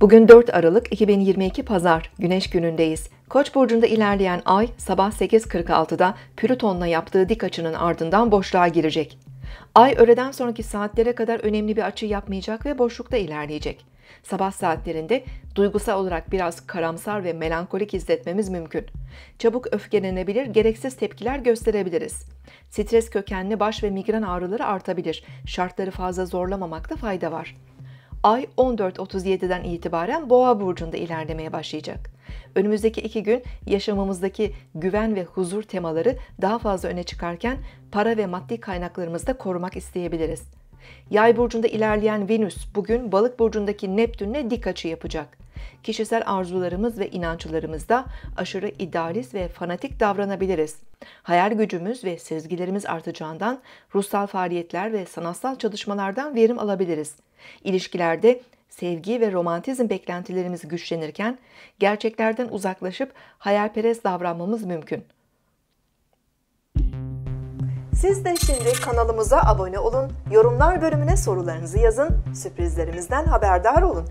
Bugün 4 Aralık 2022 Pazar, Güneş günündeyiz. Koç burcunda ilerleyen ay sabah 8.46'da Plüton'la yaptığı dik açının ardından boşluğa girecek. Ay öğleden sonraki saatlere kadar önemli bir açı yapmayacak ve boşlukta ilerleyecek. Sabah saatlerinde duygusal olarak biraz karamsar ve melankolik hissetmemiz mümkün. Çabuk öfkelenebilir, gereksiz tepkiler gösterebiliriz. Stres kökenli baş ve migren ağrıları artabilir. Şartları fazla zorlamamakta fayda var. Ay 14.37'den itibaren Boğa burcunda ilerlemeye başlayacak. Önümüzdeki iki gün yaşamımızdaki güven ve huzur temaları daha fazla öne çıkarken para ve maddi kaynaklarımızı da korumak isteyebiliriz. Yay burcunda ilerleyen Venüs bugün Balık burcundaki Neptün'le dik açı yapacak. Kişisel arzularımız ve inançlarımızda aşırı idealist ve fanatik davranabiliriz. Hayal gücümüz ve sezgilerimiz artacağından ruhsal faaliyetler ve sanatsal çalışmalardan verim alabiliriz. İlişkilerde sevgi ve romantizm beklentilerimiz güçlenirken gerçeklerden uzaklaşıp hayalperest davranmamız mümkün. Siz de şimdi kanalımıza abone olun, yorumlar bölümüne sorularınızı yazın, sürprizlerimizden haberdar olun.